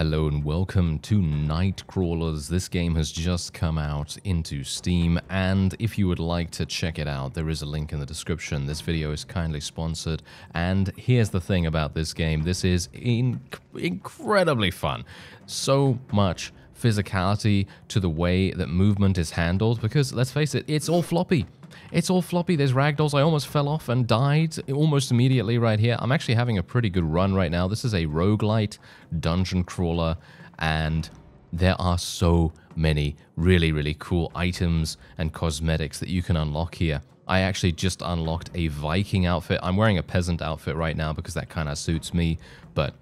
Hello and welcome to Knight Crawlers. This game has just come out into Steam and if you would like to check it out, there is a link in the description. This video is kindly sponsored and here's the thing about this game. This is in incredibly fun. So much physicality to the way that movement is handled because let's face it, it's all floppy. It's all floppy. There's ragdolls. I almost fell off and died almost immediately right here. I'm actually having a pretty good run right now. This is a roguelite dungeon crawler, and there are so many really, really cool items and cosmetics that you can unlock here. I actually just unlocked a Viking outfit. I'm wearing a peasant outfit right now because that kind of suits me, but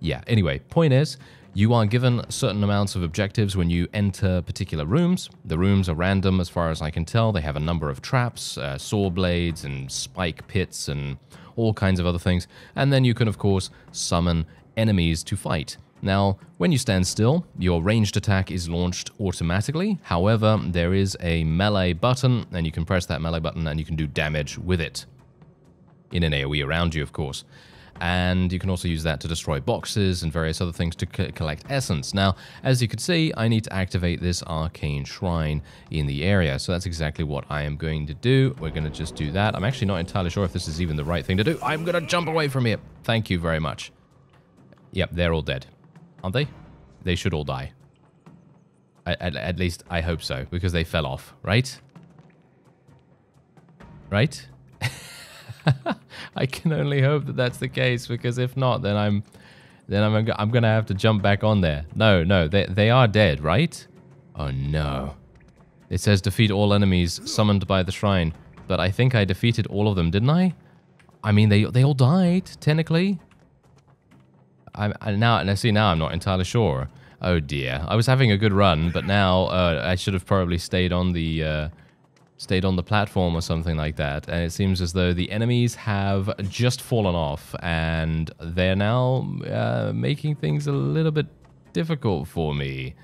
yeah. Anyway, point is, you are given certain amounts of objectives when you enter particular rooms. The rooms are random as far as I can tell. They have a number of traps, uh, saw blades, and spike pits, and all kinds of other things. And then you can, of course, summon enemies to fight. Now, when you stand still, your ranged attack is launched automatically. However, there is a melee button, and you can press that melee button and you can do damage with it. In an AoE around you, of course and you can also use that to destroy boxes and various other things to collect essence. Now, as you can see, I need to activate this arcane shrine in the area, so that's exactly what I am going to do. We're going to just do that. I'm actually not entirely sure if this is even the right thing to do. I'm going to jump away from here. Thank you very much. Yep, they're all dead. Aren't they? They should all die. At, at least I hope so, because they fell off, right? Right? I can only hope that that's the case because if not, then I'm then I'm I'm gonna have to jump back on there. No, no, they they are dead, right? Oh no. It says defeat all enemies summoned by the shrine, but I think I defeated all of them, didn't I? I mean, they they all died technically. I, I now and I see now I'm not entirely sure. Oh dear, I was having a good run, but now uh, I should have probably stayed on the. Uh, stayed on the platform or something like that. And it seems as though the enemies have just fallen off and they're now uh, making things a little bit difficult for me.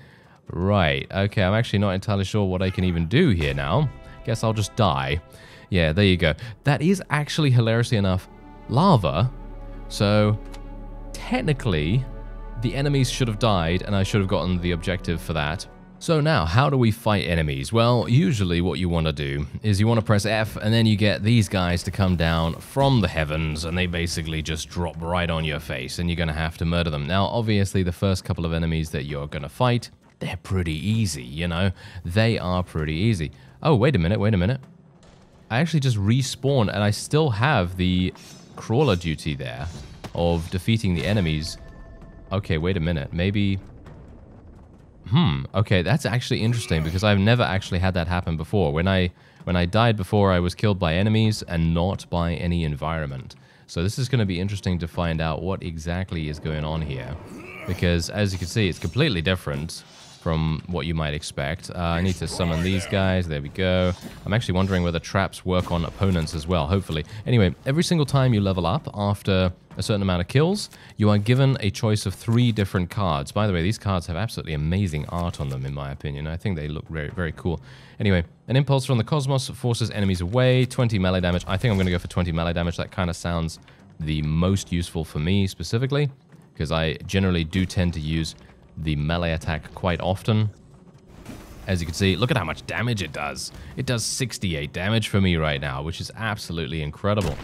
Right, okay, I'm actually not entirely sure what I can even do here now. Guess I'll just die. Yeah, there you go. That is actually, hilariously enough, lava. So, technically, the enemies should have died and I should have gotten the objective for that. So now, how do we fight enemies? Well, usually what you want to do is you want to press F and then you get these guys to come down from the heavens and they basically just drop right on your face and you're going to have to murder them. Now, obviously, the first couple of enemies that you're going to fight, they're pretty easy, you know? They are pretty easy. Oh, wait a minute, wait a minute. I actually just respawned and I still have the crawler duty there of defeating the enemies. Okay, wait a minute. Maybe Hmm, okay, that's actually interesting because I've never actually had that happen before. When I when I died before, I was killed by enemies and not by any environment. So this is going to be interesting to find out what exactly is going on here. Because as you can see, it's completely different from what you might expect. Uh, I need to summon these guys. There we go. I'm actually wondering whether traps work on opponents as well, hopefully. Anyway, every single time you level up after a certain amount of kills, you are given a choice of three different cards. By the way, these cards have absolutely amazing art on them, in my opinion. I think they look very, very cool. Anyway, an impulse from the cosmos forces enemies away, 20 melee damage. I think I'm going to go for 20 melee damage. That kind of sounds the most useful for me specifically, because I generally do tend to use the melee attack quite often. As you can see, look at how much damage it does. It does 68 damage for me right now, which is absolutely incredible.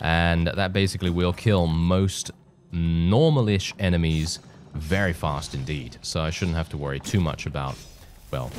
And that basically will kill most normalish enemies very fast indeed. So I shouldn't have to worry too much about, well,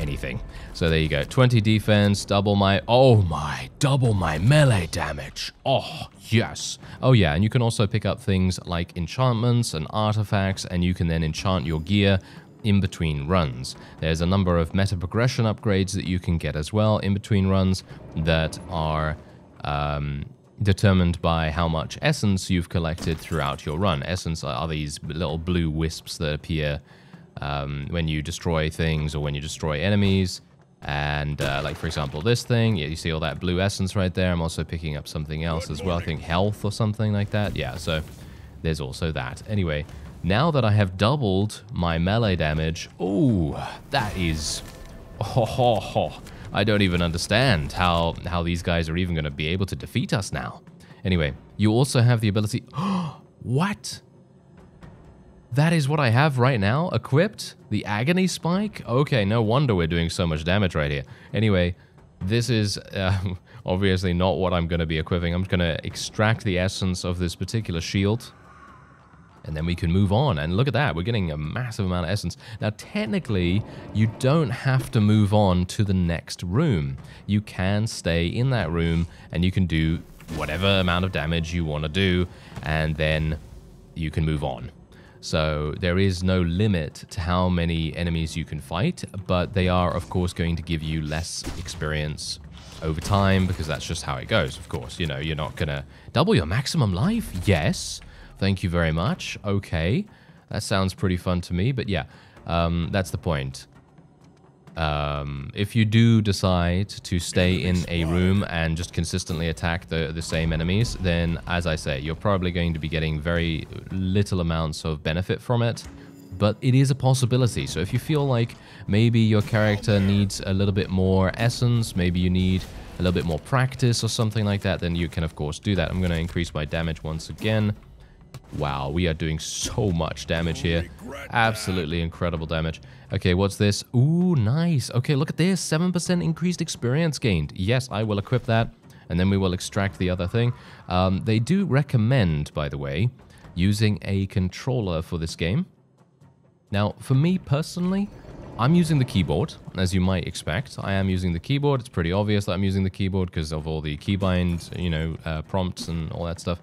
anything. So there you go. 20 defense, double my... Oh my, double my melee damage. Oh, yes. Oh yeah, and you can also pick up things like enchantments and artifacts, and you can then enchant your gear in between runs. There's a number of meta progression upgrades that you can get as well in between runs that are um, determined by how much essence you've collected throughout your run. Essence are these little blue wisps that appear um, when you destroy things or when you destroy enemies. And uh, like, for example, this thing, yeah, you see all that blue essence right there. I'm also picking up something else as well. I think health or something like that. Yeah, so there's also that. Anyway, now that I have doubled my melee damage, oh, that is... Oh, ho, ho. I don't even understand how, how these guys are even going to be able to defeat us now. Anyway, you also have the ability... what? That is what I have right now, equipped? The Agony Spike? Okay, no wonder we're doing so much damage right here. Anyway, this is uh, obviously not what I'm going to be equipping. I'm just going to extract the essence of this particular shield. And then we can move on. And look at that, we're getting a massive amount of essence. Now, technically, you don't have to move on to the next room. You can stay in that room and you can do whatever amount of damage you want to do. And then you can move on. So there is no limit to how many enemies you can fight, but they are, of course, going to give you less experience over time because that's just how it goes, of course. You know, you're not to double your maximum life. Yes. Thank you very much. Okay. That sounds pretty fun to me, but yeah, um, that's the point. Um, if you do decide to stay in a room and just consistently attack the, the same enemies, then as I say, you're probably going to be getting very little amounts of benefit from it. But it is a possibility. So if you feel like maybe your character needs a little bit more essence, maybe you need a little bit more practice or something like that, then you can of course do that. I'm going to increase my damage once again. Wow, we are doing so much damage here. Absolutely incredible damage. Okay, what's this? Ooh, nice. Okay, look at this. 7% increased experience gained. Yes, I will equip that, and then we will extract the other thing. Um, they do recommend, by the way, using a controller for this game. Now, for me personally, I'm using the keyboard, as you might expect. I am using the keyboard. It's pretty obvious that I'm using the keyboard because of all the keybind, you know, uh, prompts and all that stuff.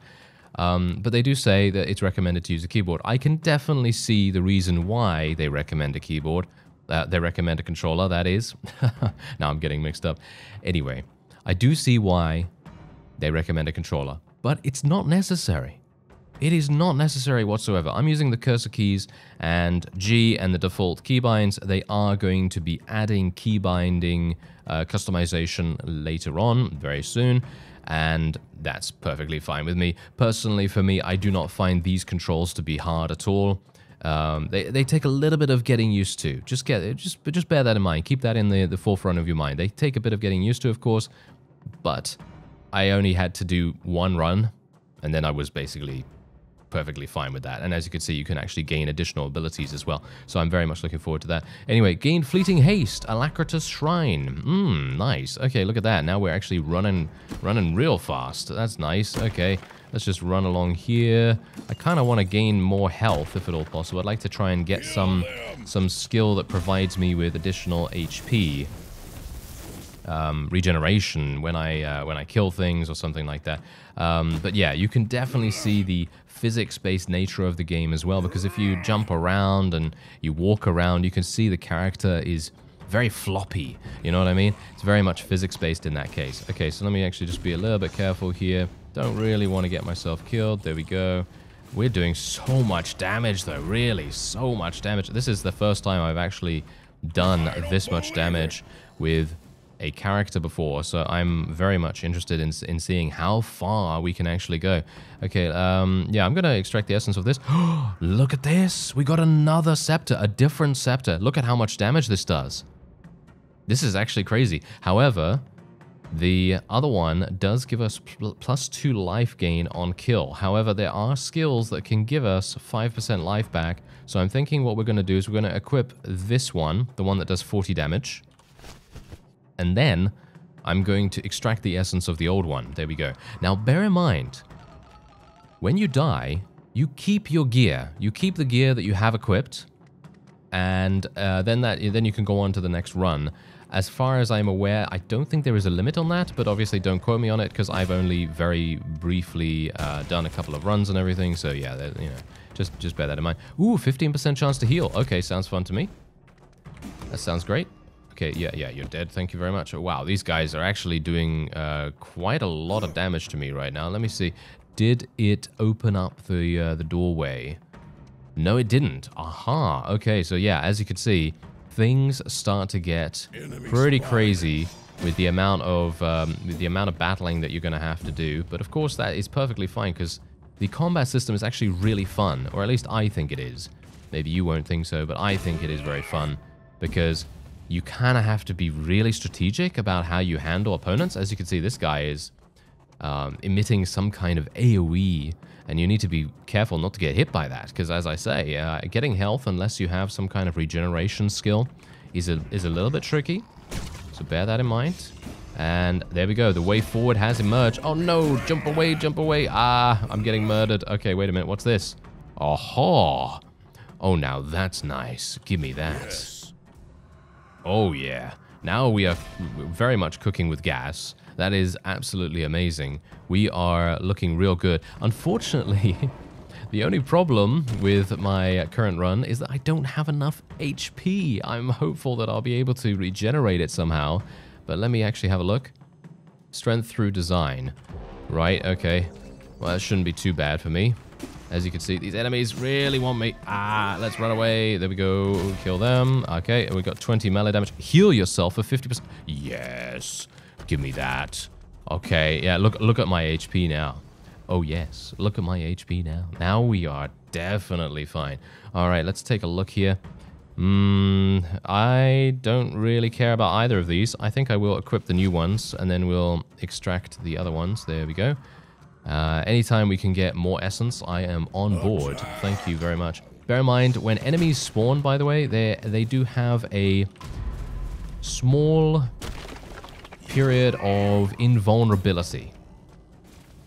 Um, but they do say that it's recommended to use a keyboard. I can definitely see the reason why they recommend a keyboard. Uh, they recommend a controller, that is. now I'm getting mixed up. Anyway, I do see why they recommend a controller, but it's not necessary. It is not necessary whatsoever. I'm using the cursor keys and G and the default keybinds. They are going to be adding keybinding uh, customization later on, very soon and that's perfectly fine with me. Personally, for me, I do not find these controls to be hard at all. Um, they, they take a little bit of getting used to. Just get just just bear that in mind. Keep that in the, the forefront of your mind. They take a bit of getting used to, of course, but I only had to do one run, and then I was basically perfectly fine with that. And as you can see, you can actually gain additional abilities as well. So I'm very much looking forward to that. Anyway, gain Fleeting Haste, Alacritus Shrine. Mmm, nice. Okay, look at that. Now we're actually running, running real fast. That's nice. Okay, let's just run along here. I kind of want to gain more health if at all possible. I'd like to try and get some, some skill that provides me with additional HP. Um, regeneration when I uh, when I kill things or something like that. Um, but yeah, you can definitely see the physics-based nature of the game as well, because if you jump around and you walk around, you can see the character is very floppy. You know what I mean? It's very much physics-based in that case. Okay, so let me actually just be a little bit careful here. Don't really want to get myself killed. There we go. We're doing so much damage, though. Really, so much damage. This is the first time I've actually done this much damage with a character before, so I'm very much interested in, in seeing how far we can actually go. Okay, um, yeah, I'm going to extract the essence of this. Look at this! We got another scepter, a different scepter. Look at how much damage this does. This is actually crazy. However, the other one does give us plus 2 life gain on kill. However, there are skills that can give us 5% life back. So I'm thinking what we're going to do is we're going to equip this one, the one that does 40 damage. And then I'm going to extract the essence of the old one. There we go. Now, bear in mind, when you die, you keep your gear. You keep the gear that you have equipped, and uh, then that then you can go on to the next run. As far as I'm aware, I don't think there is a limit on that, but obviously don't quote me on it because I've only very briefly uh, done a couple of runs and everything. So yeah, you know, just just bear that in mind. Ooh, 15% chance to heal. Okay, sounds fun to me. That sounds great. Okay, yeah, yeah, you're dead. Thank you very much. wow, these guys are actually doing uh, quite a lot of damage to me right now. Let me see. Did it open up the uh, the doorway? No, it didn't. Aha. Okay, so yeah, as you can see, things start to get pretty crazy with the amount of um, with the amount of battling that you're going to have to do. But of course, that is perfectly fine because the combat system is actually really fun, or at least I think it is. Maybe you won't think so, but I think it is very fun because you kind of have to be really strategic about how you handle opponents. As you can see, this guy is um, emitting some kind of AoE, and you need to be careful not to get hit by that, because as I say, uh, getting health unless you have some kind of regeneration skill is a, is a little bit tricky, so bear that in mind. And there we go, the way forward has emerged. Oh no, jump away, jump away. Ah, I'm getting murdered. Okay, wait a minute, what's this? Aha! Oh, now that's nice. Give me that. Yes. Oh yeah. Now we are very much cooking with gas. That is absolutely amazing. We are looking real good. Unfortunately, the only problem with my current run is that I don't have enough HP. I'm hopeful that I'll be able to regenerate it somehow. But let me actually have a look. Strength through design. Right, okay. Well, that shouldn't be too bad for me. As you can see, these enemies really want me. Ah, let's run away. There we go. Kill them. Okay, we got 20 melee damage. Heal yourself for 50%. Yes. Give me that. Okay, yeah, look look at my HP now. Oh, yes. Look at my HP now. Now we are definitely fine. All right, let's take a look here. Hmm, I don't really care about either of these. I think I will equip the new ones, and then we'll extract the other ones. There we go. Uh, anytime we can get more essence, I am on board. Thank you very much. Bear in mind, when enemies spawn, by the way, they they do have a small period of invulnerability.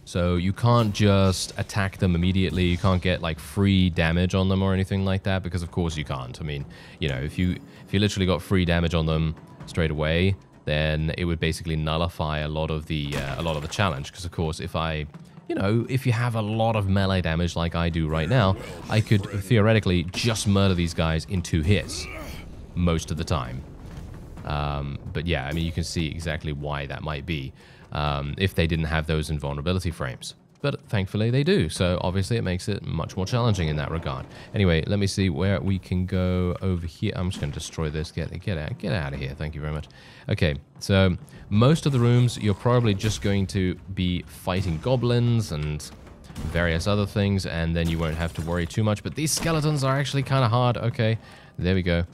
So you can't just attack them immediately. You can't get like free damage on them or anything like that because of course you can't. I mean, you know, if you if you literally got free damage on them straight away, then it would basically nullify a lot of the uh, a lot of the challenge because of course if I you know, if you have a lot of melee damage like I do right now, I could theoretically just murder these guys in two hits most of the time. Um, but yeah, I mean, you can see exactly why that might be um, if they didn't have those invulnerability frames but thankfully they do. So obviously it makes it much more challenging in that regard. Anyway, let me see where we can go over here. I'm just going to destroy this. Get get out, get out of here. Thank you very much. Okay, so most of the rooms you're probably just going to be fighting goblins and various other things, and then you won't have to worry too much. But these skeletons are actually kind of hard. Okay, there we go.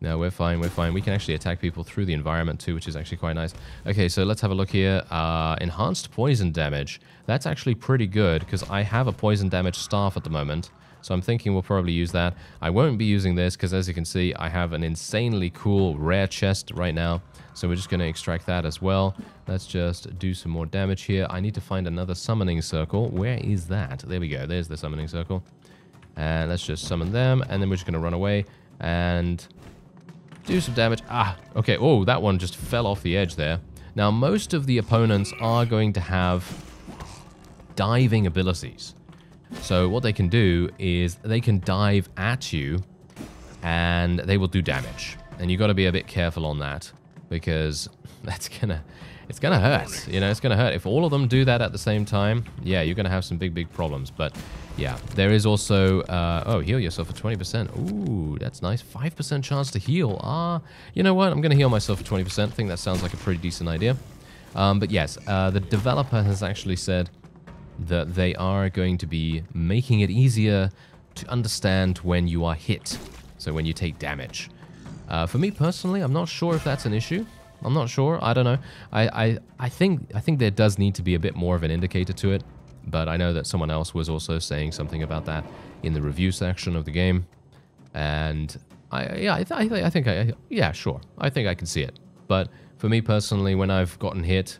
No, we're fine, we're fine. We can actually attack people through the environment too, which is actually quite nice. Okay, so let's have a look here. Uh, enhanced poison damage. That's actually pretty good, because I have a poison damage staff at the moment. So I'm thinking we'll probably use that. I won't be using this, because as you can see, I have an insanely cool rare chest right now. So we're just going to extract that as well. Let's just do some more damage here. I need to find another summoning circle. Where is that? There we go. There's the summoning circle. And let's just summon them, and then we're just going to run away. And do some damage. Ah, okay. Oh, that one just fell off the edge there. Now, most of the opponents are going to have diving abilities. So what they can do is they can dive at you and they will do damage. And you got to be a bit careful on that because that's to it's going to hurt. You know, it's going to hurt. If all of them do that at the same time, yeah, you're going to have some big, big problems. But yeah, there is also, uh, oh, heal yourself for 20%. Ooh, that's nice. 5% chance to heal. Ah, you know what? I'm going to heal myself for 20%. I think that sounds like a pretty decent idea. Um, but yes, uh, the developer has actually said that they are going to be making it easier to understand when you are hit. So when you take damage. Uh, for me personally, I'm not sure if that's an issue. I'm not sure. I don't know. I, I, I think I think there does need to be a bit more of an indicator to it, but I know that someone else was also saying something about that in the review section of the game, and I yeah I, th I, th I think I yeah sure I think I can see it, but for me personally, when I've gotten hit,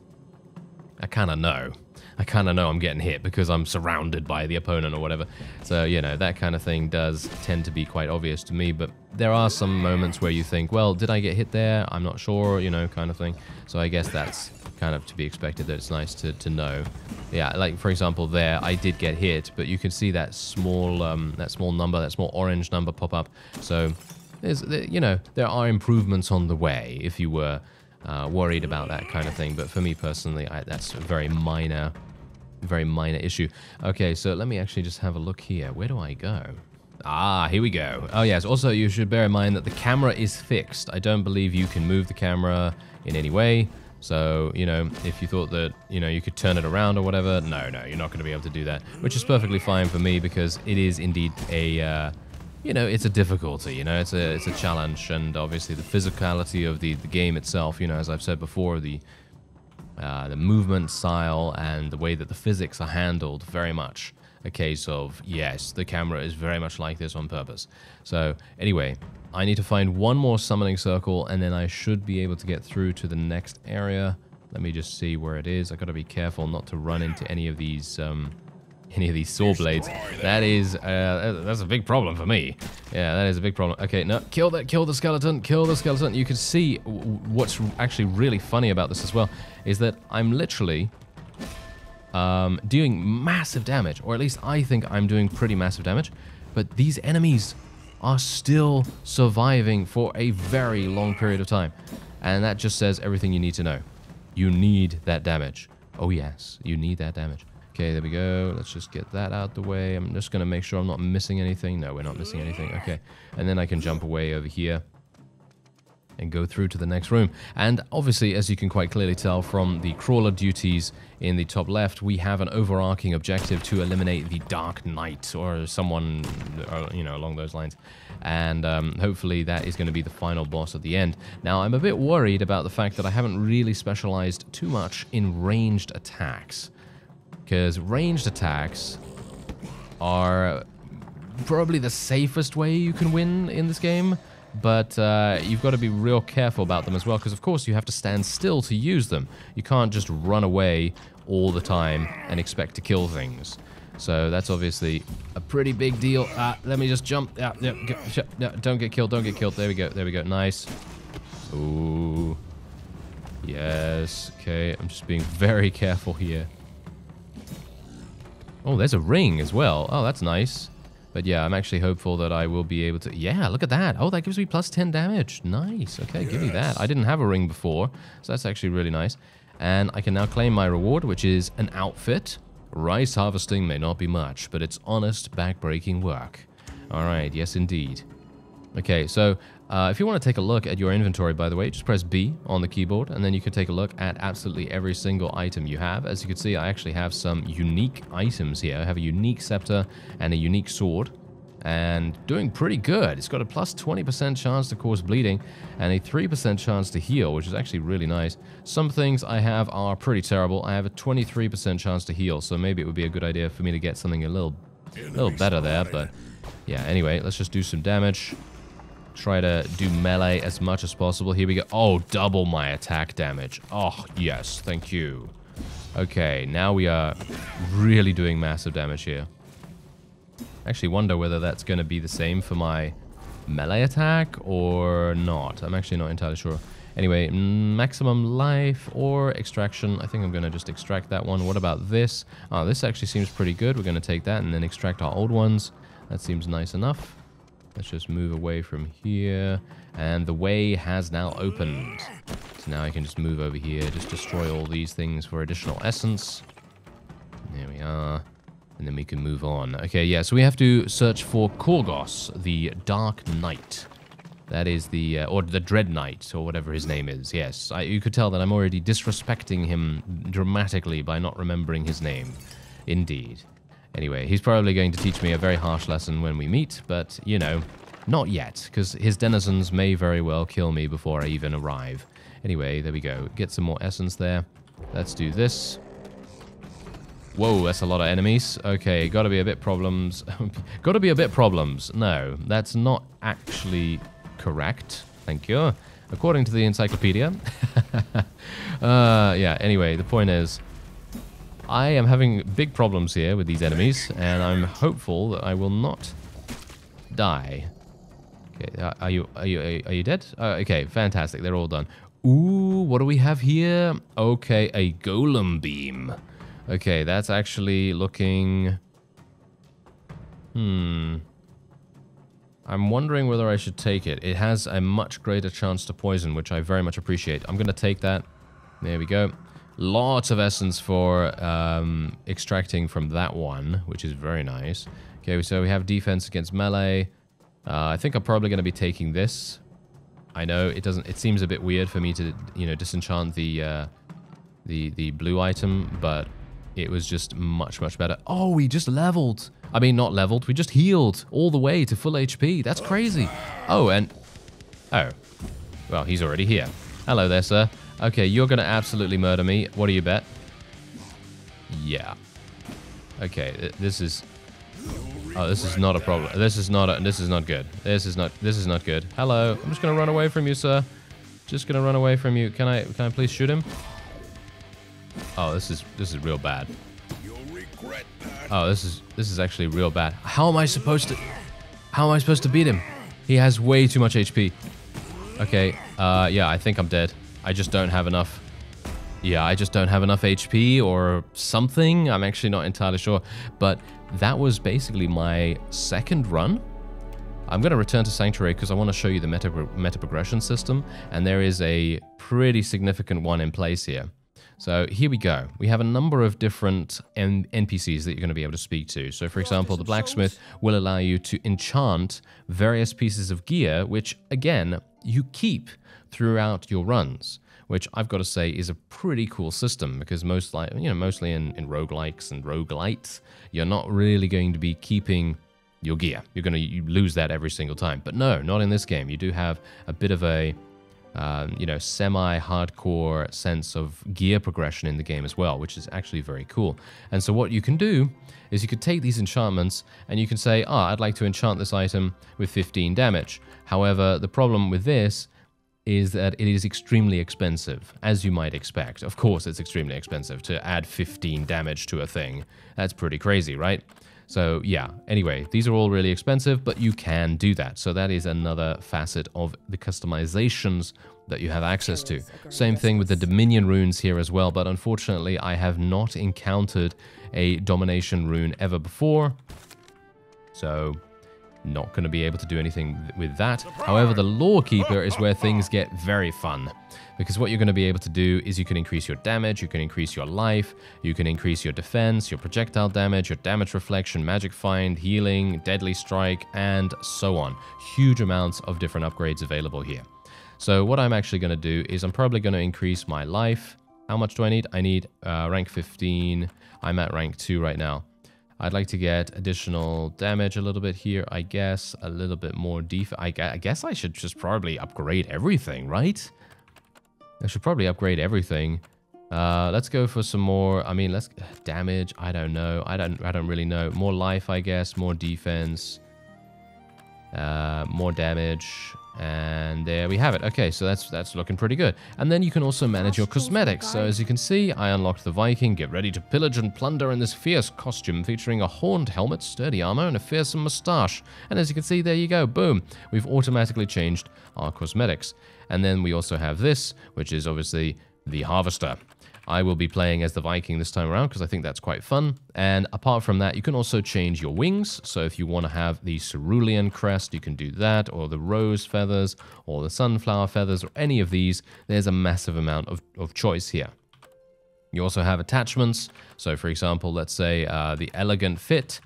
I kind of know. I kind of know I'm getting hit because I'm surrounded by the opponent or whatever. So, you know, that kind of thing does tend to be quite obvious to me. But there are some moments where you think, well, did I get hit there? I'm not sure, you know, kind of thing. So I guess that's kind of to be expected that it's nice to, to know. Yeah, like for example there, I did get hit, but you can see that small um, that small number, that small orange number pop up. So, there's, you know, there are improvements on the way if you were uh, worried about that kind of thing. But for me personally, I, that's a very minor very minor issue. Okay, so let me actually just have a look here. Where do I go? Ah, here we go. Oh yes, also you should bear in mind that the camera is fixed. I don't believe you can move the camera in any way. So, you know, if you thought that, you know, you could turn it around or whatever, no, no, you're not going to be able to do that. Which is perfectly fine for me because it is indeed a, uh, you know, it's a difficulty, you know, it's a, it's a challenge. And obviously the physicality of the, the game itself, you know, as I've said before, the uh, the movement style and the way that the physics are handled very much a case of yes the camera is very much like this on purpose so anyway i need to find one more summoning circle and then i should be able to get through to the next area let me just see where it is i gotta be careful not to run into any of these um, any of these saw blades. That is, uh, that's a big problem for me. Yeah, that is a big problem. Okay, no, kill that, kill the skeleton, kill the skeleton. You can see what's actually really funny about this as well is that I'm literally um, doing massive damage, or at least I think I'm doing pretty massive damage, but these enemies are still surviving for a very long period of time. And that just says everything you need to know. You need that damage. Oh yes, you need that damage. Okay, there we go. Let's just get that out the way. I'm just going to make sure I'm not missing anything. No, we're not missing anything. Okay, and then I can jump away over here and go through to the next room. And obviously, as you can quite clearly tell from the crawler duties in the top left, we have an overarching objective to eliminate the Dark Knight or someone, uh, you know, along those lines. And um, hopefully that is going to be the final boss at the end. Now, I'm a bit worried about the fact that I haven't really specialized too much in ranged attacks. Because ranged attacks are probably the safest way you can win in this game. But uh, you've got to be real careful about them as well. Because, of course, you have to stand still to use them. You can't just run away all the time and expect to kill things. So that's obviously a pretty big deal. Ah, let me just jump. Ah, yeah, get, don't get killed. Don't get killed. There we go. There we go. Nice. Ooh. Yes. Okay. I'm just being very careful here. Oh, there's a ring as well. Oh, that's nice. But yeah, I'm actually hopeful that I will be able to... Yeah, look at that. Oh, that gives me plus 10 damage. Nice. Okay, yes. give me that. I didn't have a ring before, so that's actually really nice. And I can now claim my reward, which is an outfit. Rice harvesting may not be much, but it's honest, back-breaking work. All right, yes indeed. Okay, so uh, if you want to take a look at your inventory, by the way, just press B on the keyboard, and then you can take a look at absolutely every single item you have. As you can see, I actually have some unique items here. I have a unique scepter and a unique sword, and doing pretty good. It's got a plus 20% chance to cause bleeding and a 3% chance to heal, which is actually really nice. Some things I have are pretty terrible. I have a 23% chance to heal, so maybe it would be a good idea for me to get something a little, a little better there, but yeah, anyway, let's just do some damage try to do melee as much as possible. Here we go. Oh, double my attack damage. Oh, yes. Thank you. Okay, now we are really doing massive damage here. Actually wonder whether that's going to be the same for my melee attack or not. I'm actually not entirely sure. Anyway, maximum life or extraction. I think I'm going to just extract that one. What about this? Oh, this actually seems pretty good. We're going to take that and then extract our old ones. That seems nice enough. Let's just move away from here. And the way has now opened. So now I can just move over here, just destroy all these things for additional essence. There we are. And then we can move on. Okay, yeah, so we have to search for Korgos, the Dark Knight. That is the, uh, or the Dread Knight, or whatever his name is. Yes, I, you could tell that I'm already disrespecting him dramatically by not remembering his name. Indeed. Anyway, he's probably going to teach me a very harsh lesson when we meet, but, you know, not yet, because his denizens may very well kill me before I even arrive. Anyway, there we go. Get some more essence there. Let's do this. Whoa, that's a lot of enemies. Okay, gotta be a bit problems. gotta be a bit problems. No, that's not actually correct. Thank you. According to the encyclopedia. uh, yeah, anyway, the point is, I am having big problems here with these enemies, and I'm hopeful that I will not die. Okay, uh, are you are you are you dead? Uh, okay, fantastic. They're all done. Ooh, what do we have here? Okay, a golem beam. Okay, that's actually looking. Hmm. I'm wondering whether I should take it. It has a much greater chance to poison, which I very much appreciate. I'm going to take that. There we go. Lots of essence for um, extracting from that one, which is very nice. Okay, so we have defense against melee. Uh, I think I'm probably going to be taking this. I know it doesn't. It seems a bit weird for me to, you know, disenchant the uh, the the blue item, but it was just much much better. Oh, we just leveled. I mean, not leveled. We just healed all the way to full HP. That's crazy. Oh, and oh, well, he's already here. Hello there, sir. Okay, you're going to absolutely murder me. What do you bet? Yeah. Okay, this is... Oh, this is not a problem. This is not a, this is not good. This is not this is not good. Hello. I'm just going to run away from you, sir. Just going to run away from you. Can I can I please shoot him? Oh, this is this is real bad. Oh, this is this is actually real bad. How am I supposed to How am I supposed to beat him? He has way too much HP. Okay. Uh yeah, I think I'm dead. I just don't have enough yeah, I just don't have enough HP or something. I'm actually not entirely sure. But that was basically my second run. I'm going to return to Sanctuary because I want to show you the meta, meta progression system. And there is a pretty significant one in place here. So here we go. We have a number of different N NPCs that you're going to be able to speak to. So for example, the blacksmith will allow you to enchant various pieces of gear, which again, you keep throughout your runs which I've got to say is a pretty cool system because most like you know mostly in, in roguelikes and roguelites, you're not really going to be keeping your gear. You're going to you lose that every single time. But no, not in this game. You do have a bit of a um, you know, semi-hardcore sense of gear progression in the game as well, which is actually very cool. And so what you can do is you could take these enchantments and you can say, ah, oh, I'd like to enchant this item with 15 damage. However, the problem with this is that it is extremely expensive, as you might expect. Of course, it's extremely expensive to add 15 damage to a thing. That's pretty crazy, right? So yeah, anyway, these are all really expensive, but you can do that. So that is another facet of the customizations that you have access to. Same thing with the Dominion runes here as well, but unfortunately I have not encountered a Domination rune ever before. So not going to be able to do anything with that. However, the Lore Keeper is where things get very fun. Because what you're going to be able to do is you can increase your damage, you can increase your life, you can increase your defense, your projectile damage, your damage reflection, magic find, healing, deadly strike, and so on. Huge amounts of different upgrades available here. So what I'm actually going to do is I'm probably going to increase my life. How much do I need? I need uh, rank 15. I'm at rank 2 right now. I'd like to get additional damage a little bit here, I guess. A little bit more def... I, I guess I should just probably upgrade everything, right? I should probably upgrade everything. Uh, let's go for some more... I mean, let's... Damage, I don't know. I don't, I don't really know. More life, I guess. More defense. Uh, more damage. And there we have it. Okay, so that's that's looking pretty good. And then you can also manage your cosmetics. So as you can see, I unlocked the Viking. Get ready to pillage and plunder in this fierce costume featuring a horned helmet, sturdy armor, and a fearsome moustache. And as you can see, there you go. Boom. We've automatically changed our cosmetics. And then we also have this, which is obviously the Harvester. I will be playing as the Viking this time around because I think that's quite fun. And apart from that, you can also change your wings. So if you want to have the cerulean crest, you can do that, or the rose feathers, or the sunflower feathers, or any of these. There's a massive amount of, of choice here. You also have attachments. So for example, let's say uh, the elegant fit,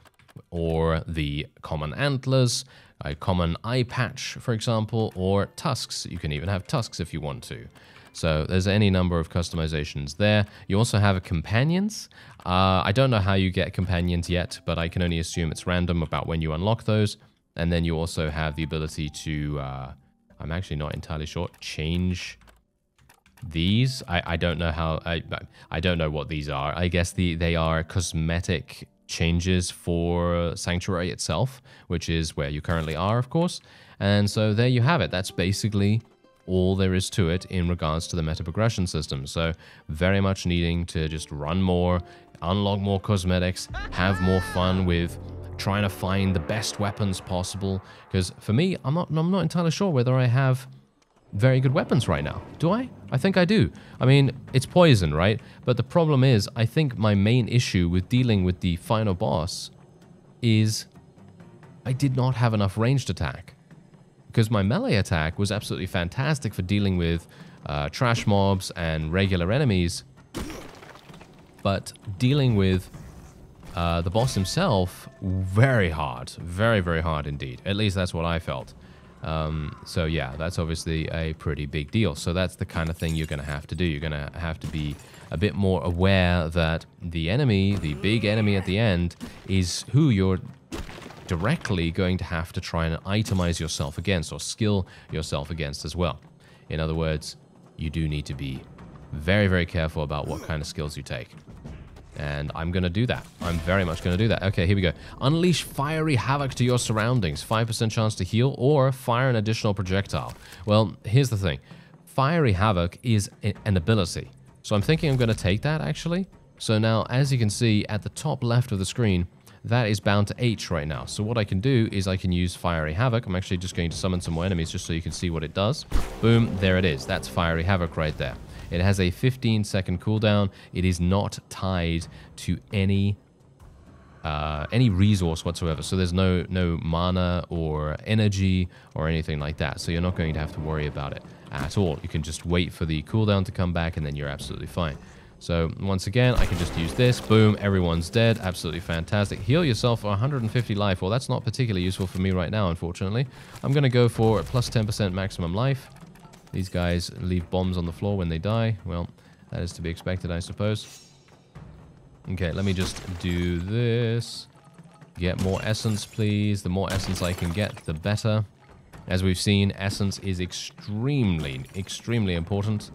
or the common antlers, a common eye patch, for example, or tusks. You can even have tusks if you want to. So there's any number of customizations there. You also have companions. Uh, I don't know how you get companions yet, but I can only assume it's random about when you unlock those. And then you also have the ability to, uh, I'm actually not entirely sure, change these. I, I don't know how, I, I don't know what these are. I guess the they are cosmetic changes for Sanctuary itself, which is where you currently are, of course. And so there you have it. That's basically all there is to it in regards to the meta progression system. So very much needing to just run more, unlock more cosmetics, have more fun with trying to find the best weapons possible. Because for me, I'm not, I'm not entirely sure whether I have very good weapons right now. Do I? I think I do. I mean, it's poison, right? But the problem is, I think my main issue with dealing with the final boss is I did not have enough ranged attack because my melee attack was absolutely fantastic for dealing with uh, trash mobs and regular enemies, but dealing with uh, the boss himself, very hard. Very, very hard indeed. At least that's what I felt. Um, so yeah, that's obviously a pretty big deal. So that's the kind of thing you're going to have to do. You're going to have to be a bit more aware that the enemy, the big enemy at the end, is who you're directly going to have to try and itemize yourself against or skill yourself against as well. In other words, you do need to be very, very careful about what kind of skills you take. And I'm going to do that. I'm very much going to do that. Okay, here we go. Unleash fiery havoc to your surroundings. 5% chance to heal or fire an additional projectile. Well, here's the thing. Fiery havoc is an ability. So I'm thinking I'm going to take that, actually. So now, as you can see at the top left of the screen, that is bound to H right now. So what I can do is I can use Fiery Havoc. I'm actually just going to summon some more enemies just so you can see what it does. Boom, there it is. That's Fiery Havoc right there. It has a 15 second cooldown. It is not tied to any uh, any resource whatsoever. So there's no no mana or energy or anything like that. So you're not going to have to worry about it at all. You can just wait for the cooldown to come back and then you're absolutely fine. So once again, I can just use this. Boom, everyone's dead. Absolutely fantastic. Heal yourself for 150 life. Well, that's not particularly useful for me right now, unfortunately. I'm going to go for plus 10% maximum life. These guys leave bombs on the floor when they die. Well, that is to be expected, I suppose. Okay, let me just do this. Get more essence, please. The more essence I can get, the better. As we've seen, essence is extremely, extremely important.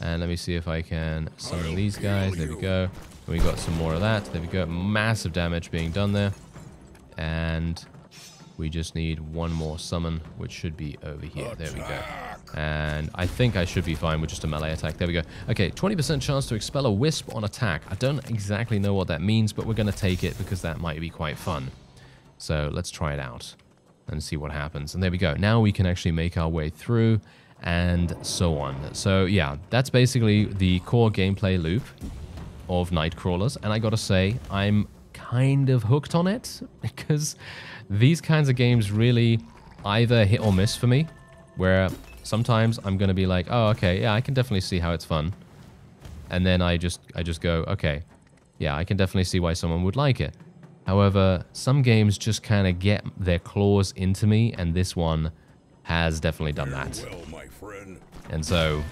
And let me see if I can summon these guys. There we go. We got some more of that. There we go. Massive damage being done there. And we just need one more summon, which should be over here. There we go. And I think I should be fine with just a melee attack. There we go. Okay, 20% chance to expel a wisp on attack. I don't exactly know what that means, but we're going to take it because that might be quite fun. So let's try it out and see what happens. And there we go. Now we can actually make our way through and so on. So yeah, that's basically the core gameplay loop of Knight Crawlers. And I gotta say, I'm kind of hooked on it because these kinds of games really either hit or miss for me, where sometimes I'm gonna be like, oh, okay, yeah, I can definitely see how it's fun. And then I just, I just go, okay, yeah, I can definitely see why someone would like it. However, some games just kind of get their claws into me, and this one has definitely done that. And so,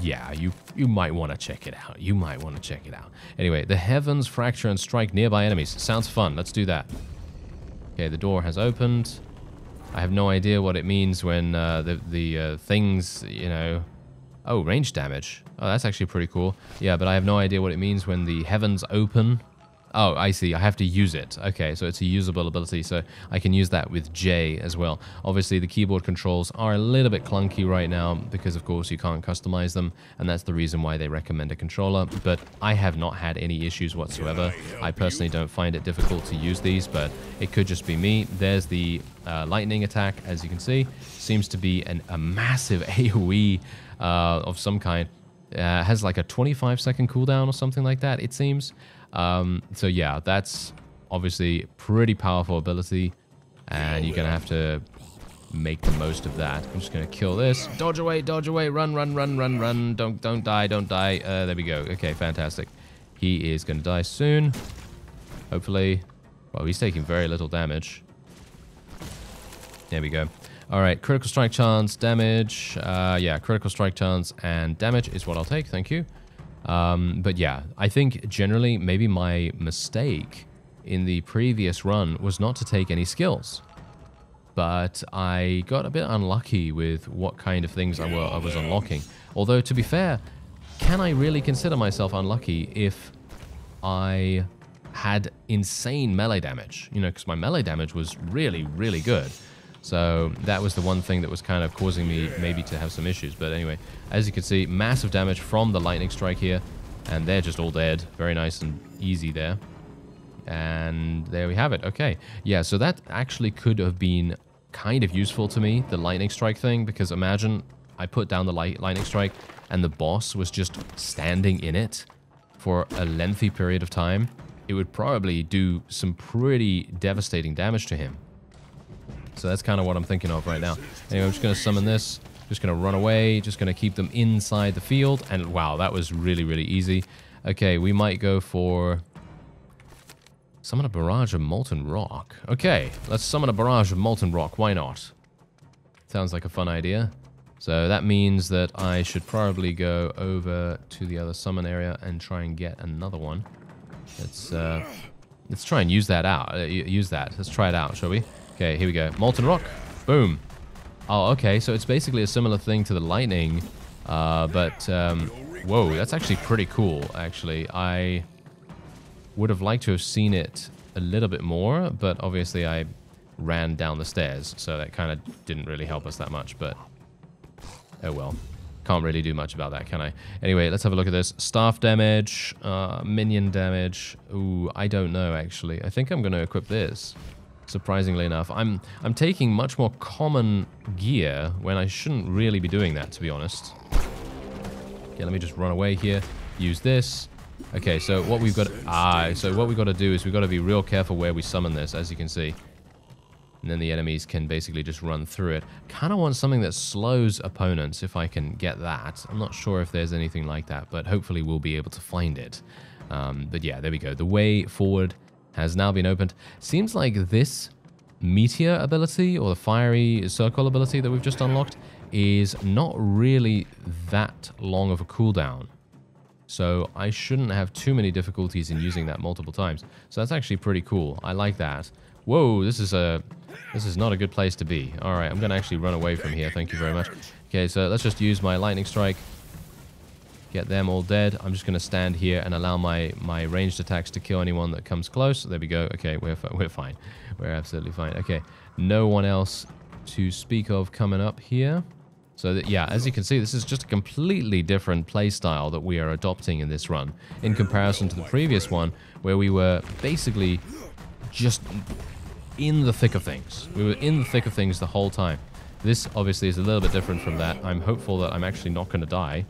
yeah, you you might want to check it out. You might want to check it out. Anyway, the heavens fracture and strike nearby enemies. Sounds fun. Let's do that. Okay, the door has opened. I have no idea what it means when uh, the the uh, things, you know... Oh, range damage. Oh, that's actually pretty cool. Yeah, but I have no idea what it means when the heavens open Oh, I see. I have to use it. Okay, so it's a usable ability, so I can use that with J as well. Obviously, the keyboard controls are a little bit clunky right now because, of course, you can't customize them, and that's the reason why they recommend a controller, but I have not had any issues whatsoever. I personally don't find it difficult to use these, but it could just be me. There's the uh, lightning attack, as you can see. Seems to be an, a massive AoE uh, of some kind. Uh, has like a 25 second cooldown or something like that, it seems. Um, so yeah, that's obviously pretty powerful ability, and you're gonna have to make the most of that. I'm just gonna kill this. Dodge away, dodge away, run, run, run, run, run. Don't, don't die, don't die. Uh, there we go. Okay, fantastic. He is gonna die soon. Hopefully. Well, he's taking very little damage. There we go. All right, critical strike chance, damage. Uh, yeah, critical strike chance and damage is what I'll take. Thank you. Um, but yeah, I think generally maybe my mistake in the previous run was not to take any skills. But I got a bit unlucky with what kind of things I, were, I was unlocking. Although, to be fair, can I really consider myself unlucky if I had insane melee damage? You know, because my melee damage was really, really good. So that was the one thing that was kind of causing me maybe to have some issues. But anyway, as you can see, massive damage from the lightning strike here. And they're just all dead. Very nice and easy there. And there we have it. Okay. Yeah, so that actually could have been kind of useful to me, the lightning strike thing. Because imagine I put down the light lightning strike and the boss was just standing in it for a lengthy period of time. It would probably do some pretty devastating damage to him. So that's kind of what I'm thinking of right now. Anyway, I'm just going to summon this. Just going to run away. Just going to keep them inside the field. And wow, that was really, really easy. Okay, we might go for... Summon a barrage of molten rock. Okay, let's summon a barrage of molten rock. Why not? Sounds like a fun idea. So that means that I should probably go over to the other summon area and try and get another one. Let's uh, let's try and use that out. Uh, use that. Let's try it out, shall we? Okay, here we go. Molten rock. Boom. Oh, okay. So it's basically a similar thing to the lightning Uh, but, um, whoa, that's actually pretty cool, actually. I would have liked to have seen it a little bit more, but obviously I ran down the stairs, so that kind of didn't really help us that much, but oh well. Can't really do much about that, can I? Anyway, let's have a look at this. Staff damage, uh, minion damage. Ooh, I don't know, actually. I think I'm going to equip this, surprisingly enough. I'm, I'm taking much more common gear when I shouldn't really be doing that, to be honest. Okay, let me just run away here. Use this. Okay, so what we've got... Ah, so what we've got to do is we've got to be real careful where we summon this, as you can see and then the enemies can basically just run through it. Kind of want something that slows opponents if I can get that. I'm not sure if there's anything like that, but hopefully we'll be able to find it. Um, but yeah, there we go. The way forward has now been opened. Seems like this meteor ability or the fiery circle ability that we've just unlocked is not really that long of a cooldown. So I shouldn't have too many difficulties in using that multiple times. So that's actually pretty cool. I like that. Whoa, this is a this is not a good place to be. All right, I'm going to actually run away from here. Thank you very much. Okay, so let's just use my lightning strike. Get them all dead. I'm just going to stand here and allow my, my ranged attacks to kill anyone that comes close. There we go. Okay, we're, we're fine. We're absolutely fine. Okay, no one else to speak of coming up here. So that, yeah, as you can see, this is just a completely different playstyle that we are adopting in this run in comparison to the previous one where we were basically just in the thick of things. We were in the thick of things the whole time. This obviously is a little bit different from that. I'm hopeful that I'm actually not going to die.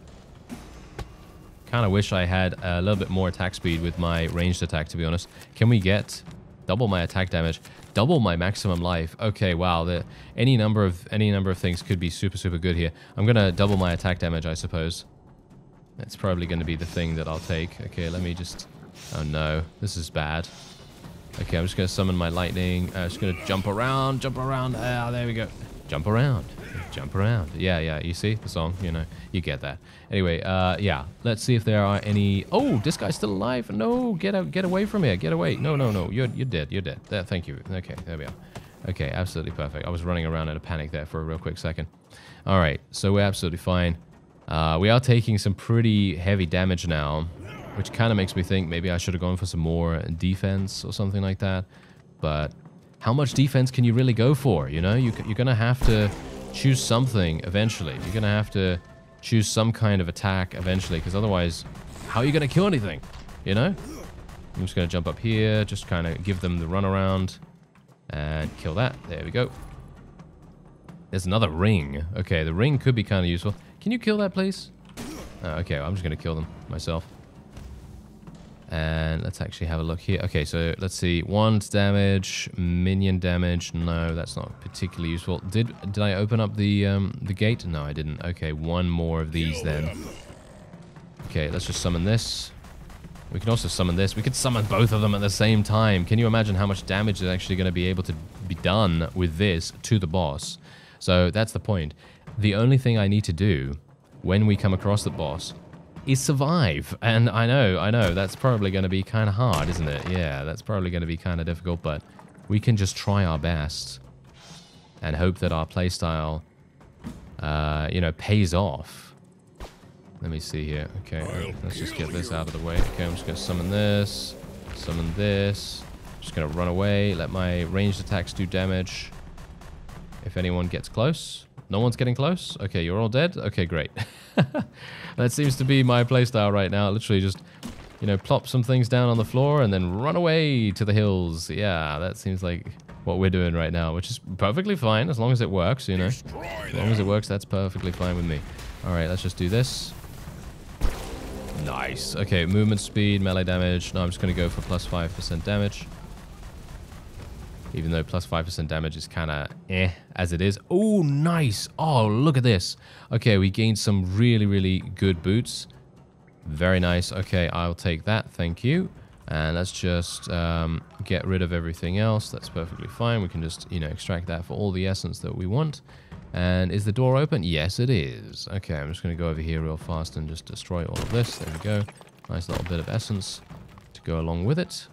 Kind of wish I had a little bit more attack speed with my ranged attack, to be honest. Can we get double my attack damage, double my maximum life? Okay, wow. The, any number of any number of things could be super, super good here. I'm going to double my attack damage, I suppose. That's probably going to be the thing that I'll take. Okay, let me just... Oh no, this is bad. Okay, I'm just going to summon my lightning. I'm uh, just going to jump around, jump around. Ah, there we go. Jump around. Jump around. Yeah, yeah, you see the song, you know, you get that. Anyway, uh, yeah, let's see if there are any... Oh, this guy's still alive. No, get out, get away from here. Get away. No, no, no, you're, you're dead. You're dead. There, thank you. Okay, there we are. Okay, absolutely perfect. I was running around in a panic there for a real quick second. All right, so we're absolutely fine. Uh, we are taking some pretty heavy damage now which kind of makes me think maybe I should have gone for some more defense or something like that. But how much defense can you really go for? You know, you, you're going to have to choose something eventually. You're going to have to choose some kind of attack eventually, because otherwise, how are you going to kill anything? You know? I'm just going to jump up here, just kind of give them the runaround and kill that. There we go. There's another ring. Okay, the ring could be kind of useful. Can you kill that, please? Uh, okay, well, I'm just going to kill them myself. And let's actually have a look here. Okay, so let's see. Wand damage, minion damage. No, that's not particularly useful. Did did I open up the um, the gate? No, I didn't. Okay, one more of these then. Okay, let's just summon this. We can also summon this. We could summon both of them at the same time. Can you imagine how much damage is actually going to be able to be done with this to the boss? So that's the point. The only thing I need to do when we come across the boss is survive. And I know, I know, that's probably going to be kind of hard, isn't it? Yeah, that's probably going to be kind of difficult, but we can just try our best and hope that our playstyle, uh, you know, pays off. Let me see here. Okay, let's just get this out of the way. Okay, I'm just going to summon this, summon this. Just going to run away, let my ranged attacks do damage. If anyone gets close. No one's getting close? Okay, you're all dead? Okay, great. that seems to be my playstyle right now. Literally just, you know, plop some things down on the floor and then run away to the hills. Yeah, that seems like what we're doing right now, which is perfectly fine as long as it works, you know. As long as it works, that's perfectly fine with me. All right, let's just do this. Nice. Okay, movement speed, melee damage. No, I'm just going to go for plus 5% damage. Even though plus 5% damage is kind of eh as it is. Oh, nice. Oh, look at this. Okay, we gained some really, really good boots. Very nice. Okay, I'll take that. Thank you. And let's just um, get rid of everything else. That's perfectly fine. We can just, you know, extract that for all the essence that we want. And is the door open? Yes, it is. Okay, I'm just going to go over here real fast and just destroy all of this. There we go. Nice little bit of essence to go along with it.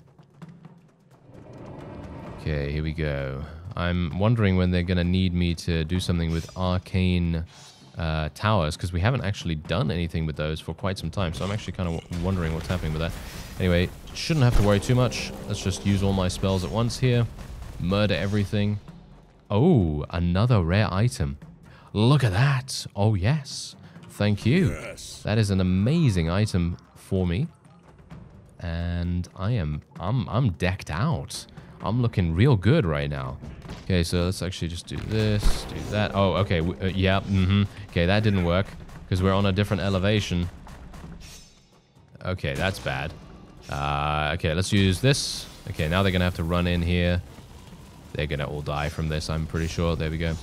Okay, here we go. I'm wondering when they're going to need me to do something with arcane uh, towers because we haven't actually done anything with those for quite some time. So I'm actually kind of wondering what's happening with that. Anyway, shouldn't have to worry too much. Let's just use all my spells at once here. Murder everything. Oh, another rare item. Look at that. Oh, yes. Thank you. Yes. That is an amazing item for me. And I am, I'm, I'm decked out. I'm looking real good right now. Okay, so let's actually just do this, do that. Oh, okay, uh, yeah, mm-hmm. Okay, that didn't work because we're on a different elevation. Okay, that's bad. Uh, okay, let's use this. Okay, now they're going to have to run in here. They're going to all die from this, I'm pretty sure. There we go.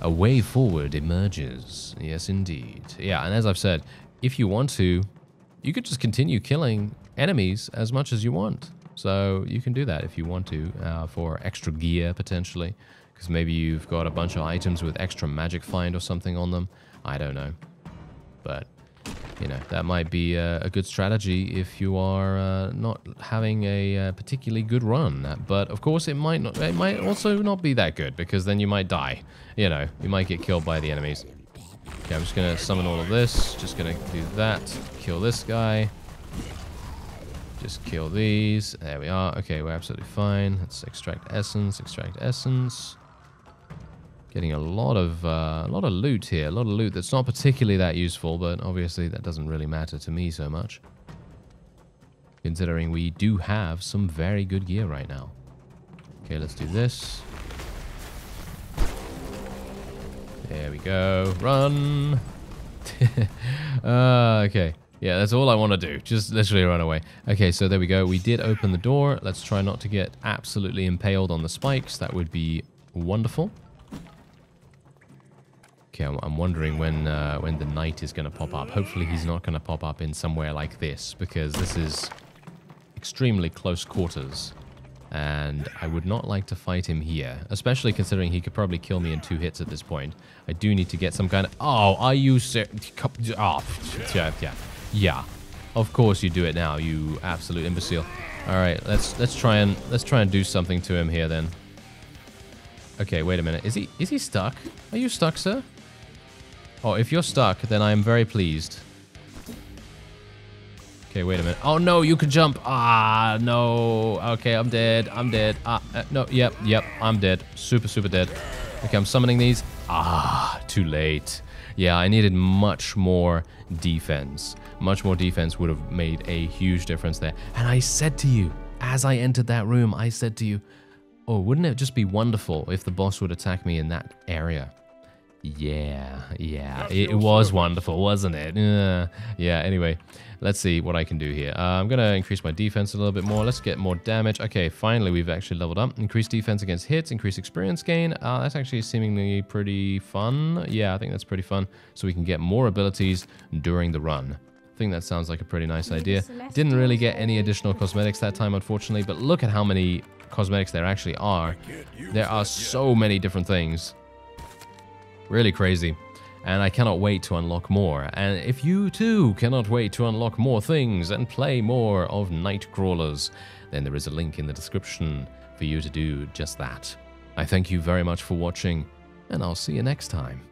A way forward emerges. Yes, indeed. Yeah, and as I've said, if you want to, you could just continue killing enemies as much as you want. So you can do that if you want to uh, for extra gear potentially. Because maybe you've got a bunch of items with extra magic find or something on them. I don't know. But, you know, that might be a, a good strategy if you are uh, not having a, uh, particularly good run. But of course it might not, it might also not be that good because then you might die. You know, you might get killed by the enemies. Okay, I'm just going to summon all of this. Just going to do that. Kill this guy. Just kill these. There we are. Okay, we're absolutely fine. Let's extract essence, extract essence. Getting a lot of uh, a lot of loot here. A lot of loot that's not particularly that useful, but obviously that doesn't really matter to me so much. Considering we do have some very good gear right now. Okay, let's do this. There we go. Run! uh, okay. Yeah, that's all I want to do. Just literally run away. Okay, so there we go. We did open the door. Let's try not to get absolutely impaled on the spikes. That would be wonderful. Okay, I'm, wondering when uh, when the knight is going to pop up. Hopefully he's not going to pop up in somewhere like this because this is extremely close quarters. And I would not like to fight him here, especially considering he could probably kill me in two hits at this point. I do need to get some kind of... Oh, are you... Oh, yeah, yeah. Yeah. Of course you do it now, you absolute imbecile. Alright, let's let's try and let's try and do something to him here then. Okay, wait a minute. Is he is he stuck? Are you stuck, sir? Oh, if you're stuck, then I am very pleased. Okay, wait a minute. Oh no, you can jump. Ah, no. Okay, I'm dead. I'm dead. Ah, uh, no. Yep, yep. I'm dead. Super, super dead. Okay, I'm summoning these. Ah, too late. Yeah, I needed much more defense. Much more defense would have made a huge difference there. And I said to you, as I entered that room, I said to you, oh, wouldn't it just be wonderful if the boss would attack me in that area? Yeah, yeah, it, it was wonderful, wasn't it? Uh, yeah, anyway, let's see what I can do here. Uh, I'm going to increase my defense a little bit more. Let's get more damage. Okay, finally, we've actually leveled up. Increase defense against hits, increase experience gain. Uh, that's actually seemingly pretty fun. Yeah, I think that's pretty fun. So we can get more abilities during the run. I think that sounds like a pretty nice idea. Didn't really get any additional cosmetics that time, unfortunately, but look at how many cosmetics there actually are. There are so many different things. Really crazy. And I cannot wait to unlock more. And if you too cannot wait to unlock more things and play more of Knight Crawlers, then there is a link in the description for you to do just that. I thank you very much for watching, and I'll see you next time.